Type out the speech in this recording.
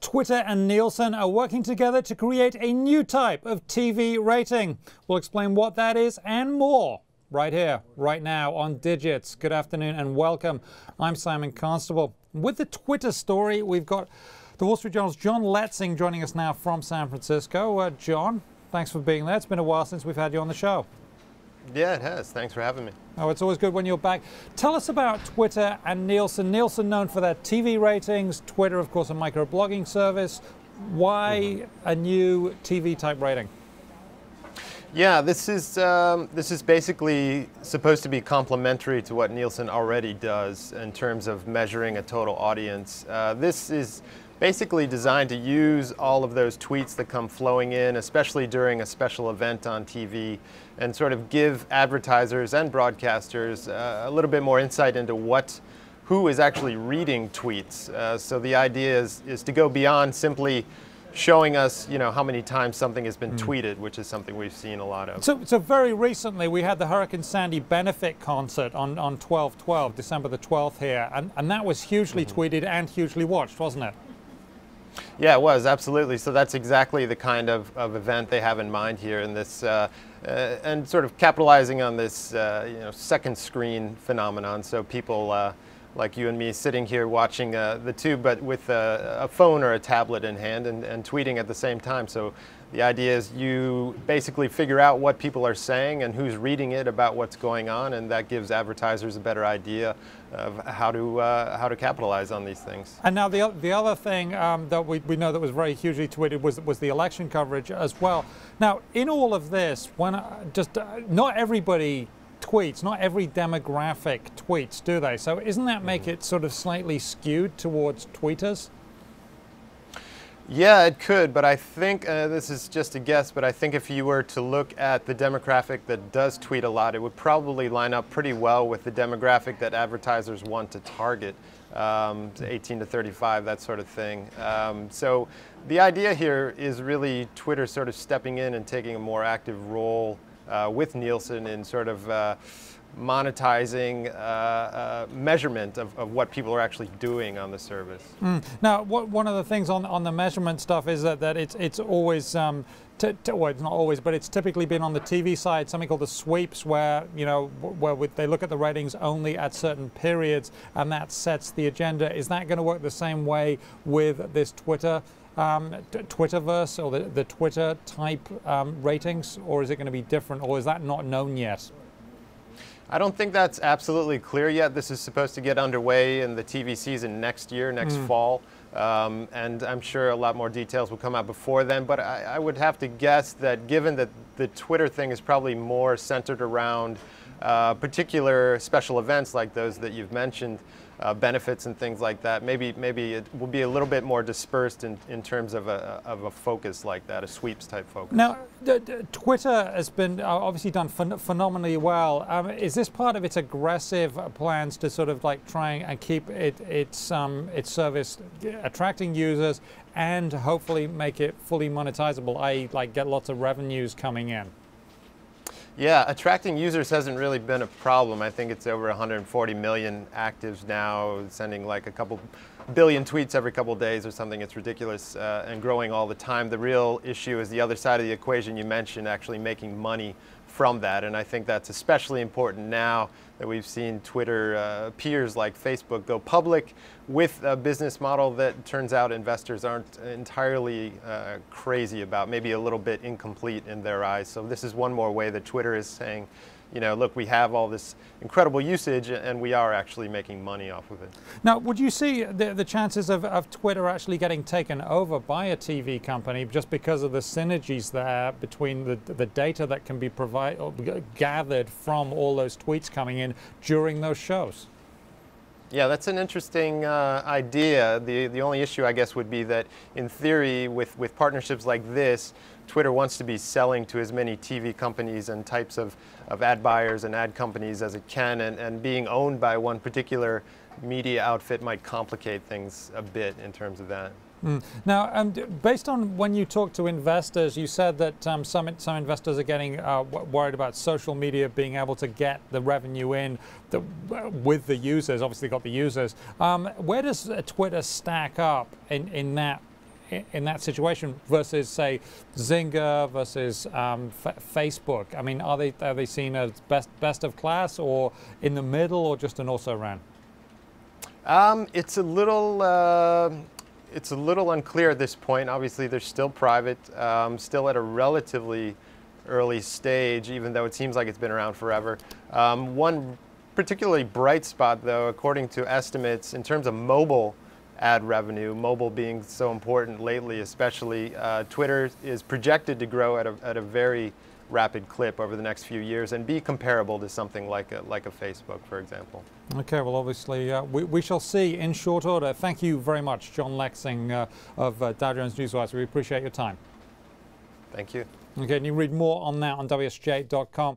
Twitter and Nielsen are working together to create a new type of TV rating. We'll explain what that is and more right here, right now on Digits. Good afternoon and welcome. I'm Simon Constable. With the Twitter story, we've got the Wall Street Journal's John Letzing joining us now from San Francisco. Uh, John, thanks for being there. It's been a while since we've had you on the show. Yeah, it has. Thanks for having me. Oh, it's always good when you're back. Tell us about Twitter and Nielsen. Nielsen known for their TV ratings, Twitter, of course, a microblogging service. Why mm-hmm. a new TV type rating? Yeah, this is um, this is basically supposed to be complementary to what Nielsen already does in terms of measuring a total audience. Uh, this is basically designed to use all of those tweets that come flowing in, especially during a special event on TV, and sort of give advertisers and broadcasters uh, a little bit more insight into what who is actually reading tweets. Uh, so the idea is, is to go beyond simply showing us, you know, how many times something has been mm. tweeted, which is something we've seen a lot of. So, so very recently we had the Hurricane Sandy benefit concert on, on 12-12, December the 12th here, and, and that was hugely mm -hmm. tweeted and hugely watched, wasn't it? Yeah, it was, absolutely. So that's exactly the kind of, of event they have in mind here in this, uh, uh, and sort of capitalizing on this, uh, you know, second screen phenomenon. So people uh, like you and me sitting here watching uh, the tube, but with a, a, phone or a tablet in hand and, and tweeting at the same time. So the idea is you basically figure out what people are saying and who's reading it about what's going on, and that gives advertisers a better idea of how to uh, how to capitalize on these things. And now the the other thing um, that we, we know that was very hugely tweeted was was the election coverage as well. Now in all of this, when uh, just uh, not everybody tweets, not every demographic tweets, do they? So isn't that make mm-hmm. it sort of slightly skewed towards tweeters? Yeah, it could, but I think uh, this is just a guess, but I think if you were to look at the demographic that does tweet a lot, it would probably line up pretty well with the demographic that advertisers want to target, um, 18 to 35, that sort of thing. Um, so the idea here is really Twitter sort of stepping in and taking a more active role with Nielsen in sort of uh, monetizing uh, uh, measurement of, of, what people are actually doing on the service. Mm. Now, what, one of the things on, on the measurement stuff is that, that it's, it's always, um, well, it's not always, but it's typically been on the TV side, something called the sweeps, where, you know, where they look at the ratings only at certain periods, and that sets the agenda. Is that going to work the same way with this Twitter? Um, Twitterverse or the, the Twitter type um, ratings, or is it going to be different, or is that not known yet? I don't think that's absolutely clear yet. This is supposed to get underway in the TV season next year, next mm. fall. Um, and I'm sure a lot more details will come out before then. But I, I, would have to guess that given that the Twitter thing is probably more centered around uh, particular special events like those that you've mentioned, uh, benefits and things like that. Maybe maybe it will be a little bit more dispersed in, in terms of a, of a focus like that, a sweeps type focus. Now, Twitter has been uh, obviously done phen phenomenally well. Um, is this part of its aggressive plans to sort of like try and keep it, its, um, its service attracting users and hopefully make it fully monetizable, i.e. like get lots of revenues coming in? Yeah, attracting users hasn't really been a problem. I think it's over 140 million actives now, sending like a couple billion tweets every couple days or something. It's ridiculous uh, and growing all the time. The real issue is the other side of the equation you mentioned, actually making money from that. And I think that's especially important now that we've seen Twitter uh, peers like Facebook go public with a business model that turns out investors aren't entirely uh, crazy about, maybe a little bit incomplete in their eyes. So this is one more way that Twitter is saying, you know, look, we have all this incredible usage and we are actually making money off of it. Now, would you see the, the chances of, of Twitter actually getting taken over by a TV company just because of the synergies there between the, the data that can be provide, gathered from all those tweets coming in during those shows? Yeah, that's an interesting uh, idea. The, the only issue, I guess, would be that in theory, with, with partnerships like this, Twitter wants to be selling to as many TV companies and types of, of ad buyers and ad companies as it can, and, and being owned by one particular media outfit might complicate things a bit in terms of that. Mm. Now, um, based on when you talk to investors, you said that um, some some investors are getting uh, worried about social media being able to get the revenue in the, uh, with the users. Obviously, got the users. Um, where does uh, Twitter stack up in in that in that situation versus, say, Zynga versus um, Facebook? I mean, are they are they seen as best best of class or in the middle or just an also ran? Um, it's a little. Uh, it's a little unclear at this point. Obviously, they're still private, um, still at a relatively early stage, even though it seems like it's been around forever. Um, one particularly bright spot, though, according to estimates, in terms of mobile ad revenue, mobile being so important lately, especially, uh, Twitter is projected to grow at a, at a very rapid clip over the next few years and be comparable to something like a, like a Facebook, for example. Okay, well, obviously, uh, we, we shall see in short order. Thank you very much, John Letzing uh, of uh, Dow Jones Newswire. We appreciate your time. Thank you. Okay, and you can read more on that on WSJ.com.